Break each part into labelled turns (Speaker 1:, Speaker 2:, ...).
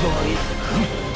Speaker 1: 覚わはいい。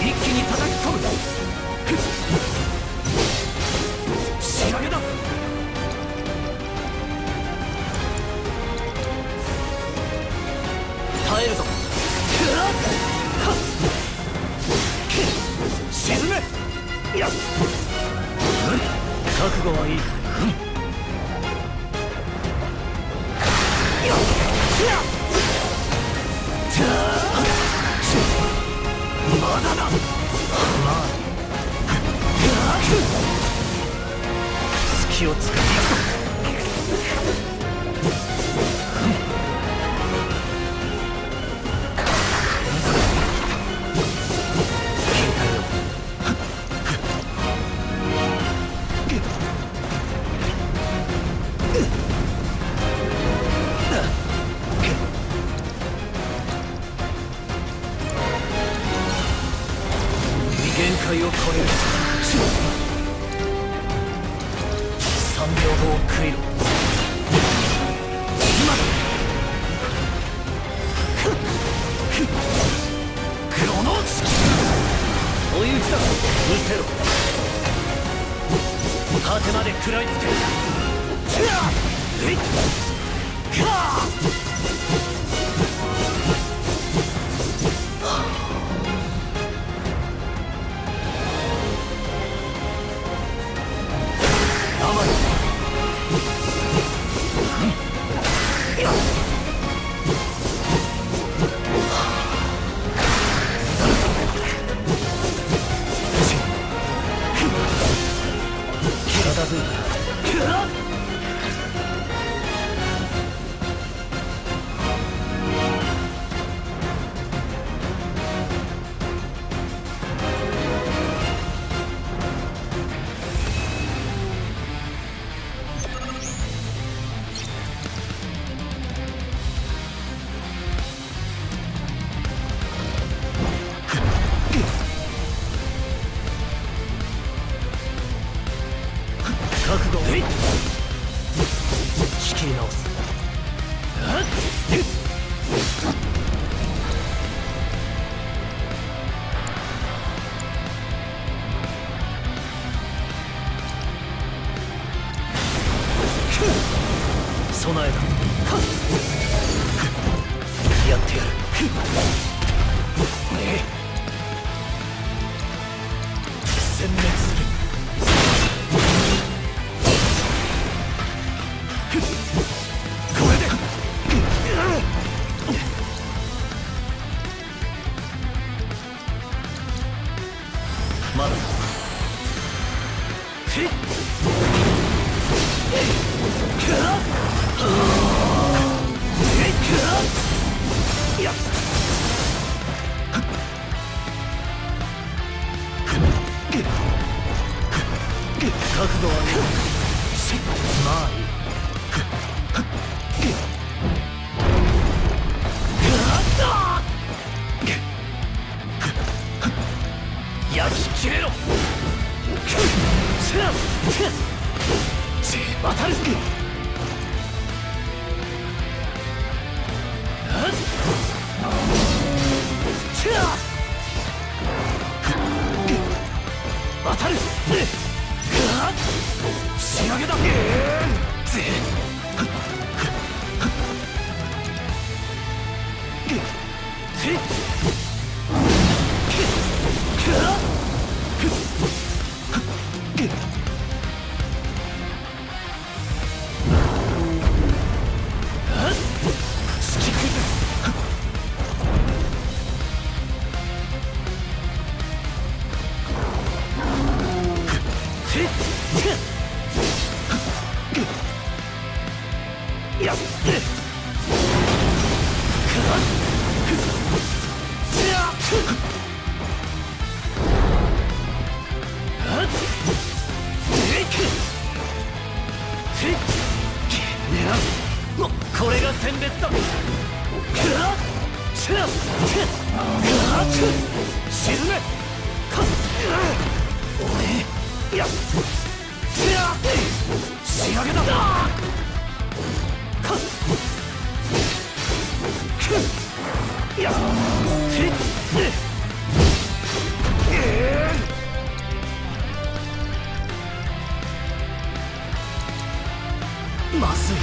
Speaker 1: 一気に叩き込む。仕上げだ。耐えるぞ。沈め。覚悟はいい渡るぞ仕上げだぜっやっ？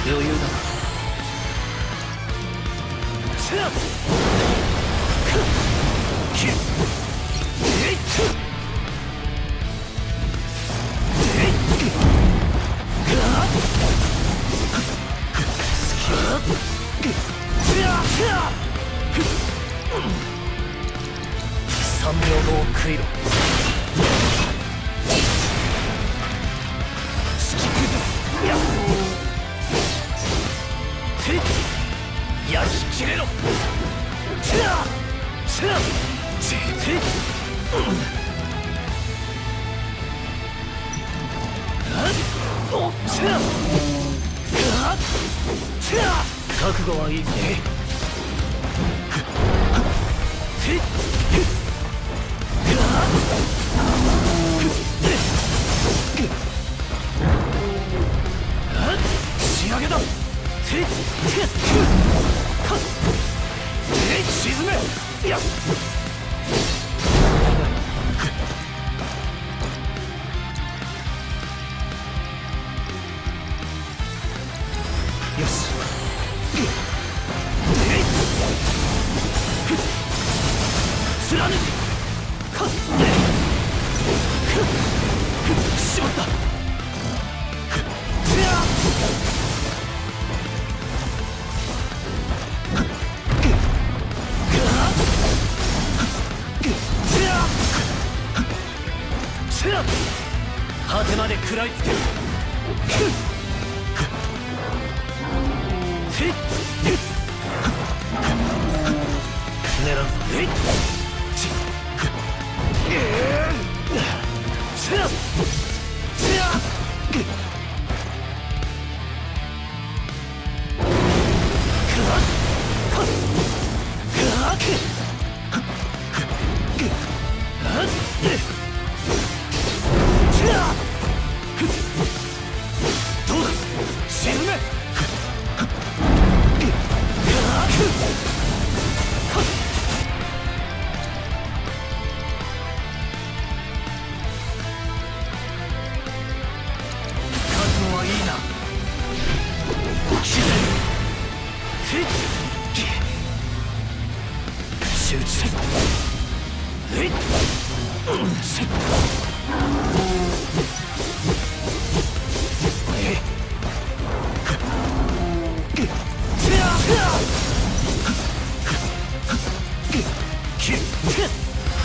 Speaker 1: Ilya 覚悟はいいぜ enemy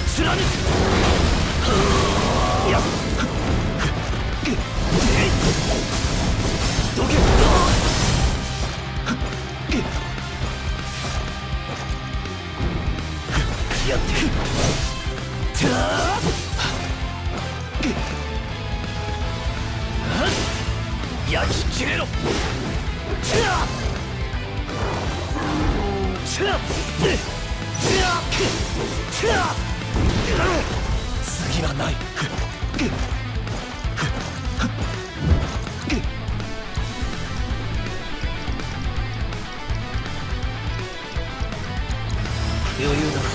Speaker 1: 貫く you.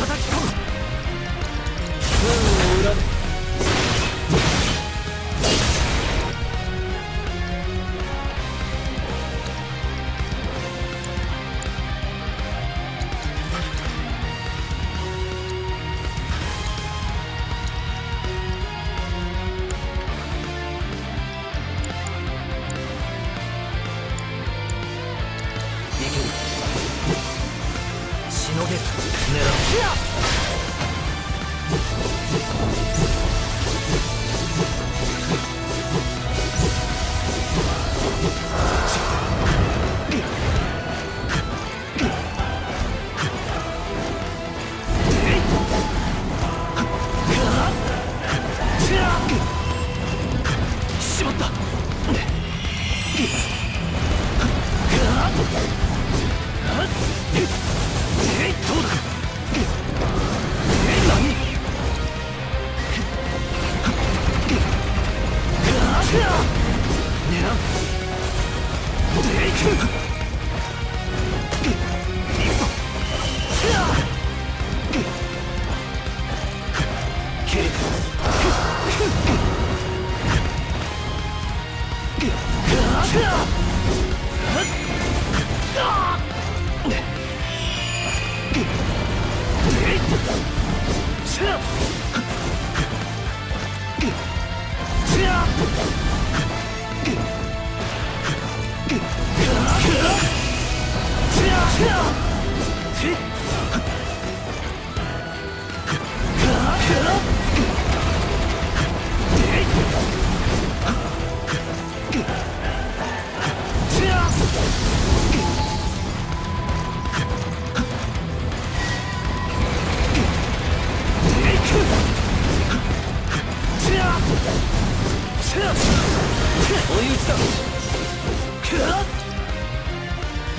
Speaker 1: 叩き込む Yeah!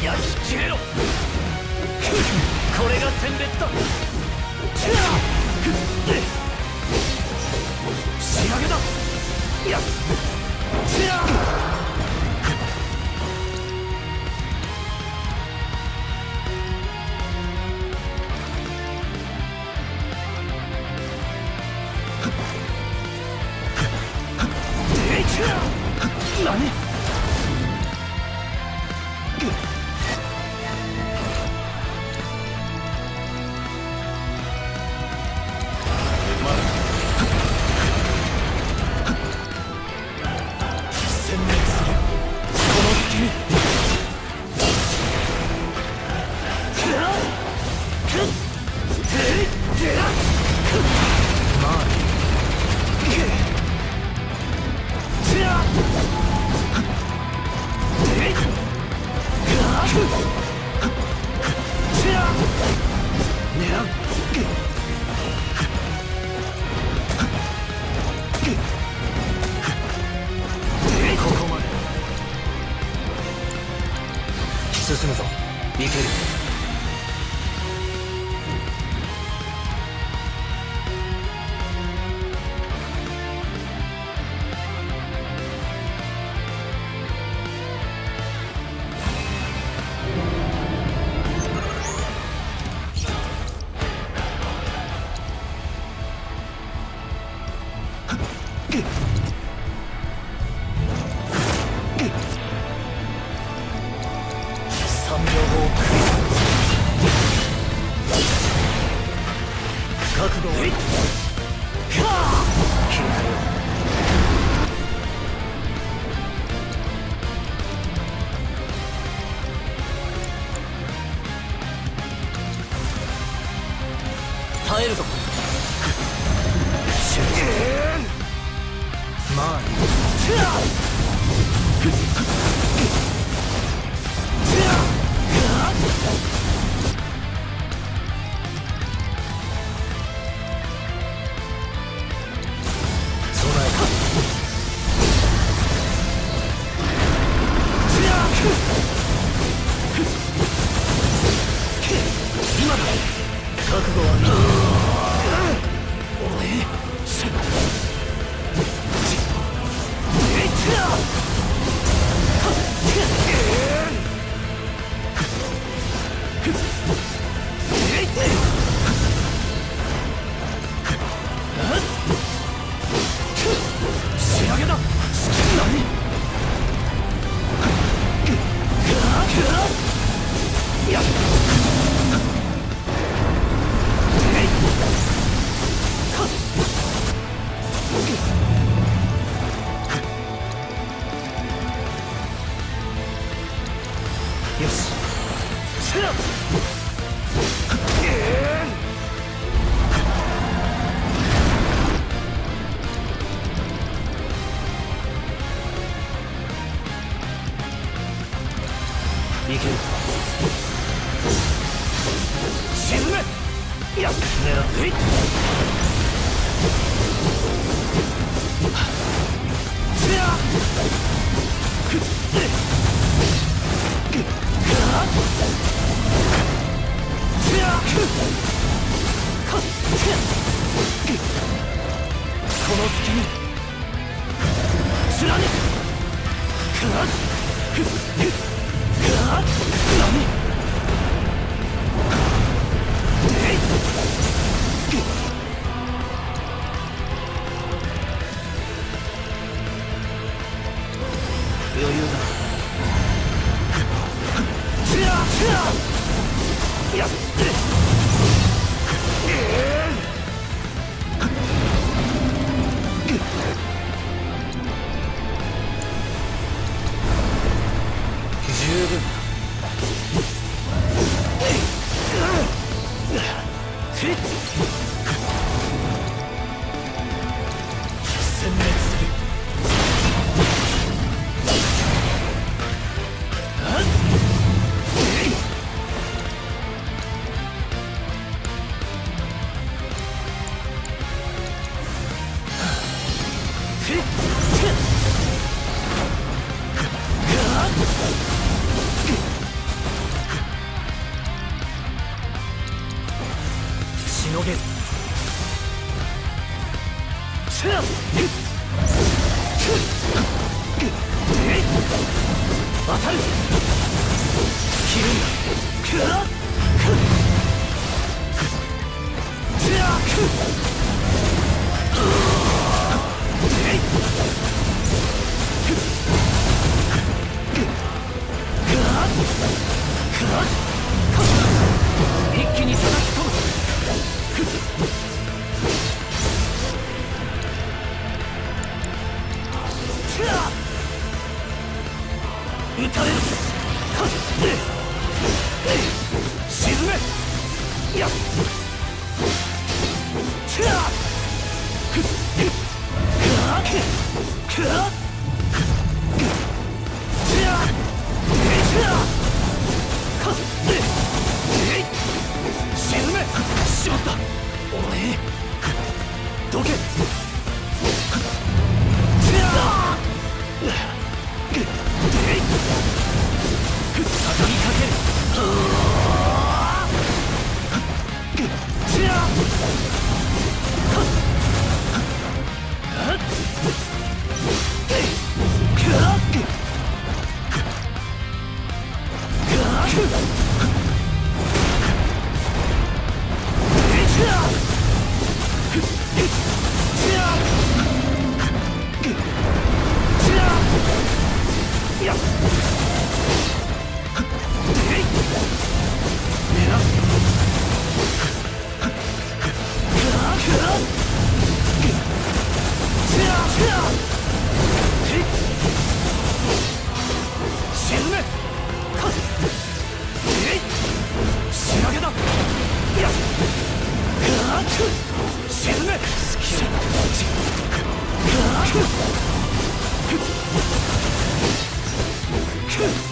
Speaker 1: 焼き切れろ。
Speaker 2: こ
Speaker 1: れが選別だ。仕上げだ。狙ってこの隙に貫く。何十分。のげ一気に下がっ。沈め。やっチャーフッフッフッフッチャーチャーカッフッ沈め。しまったお前どけ Huh!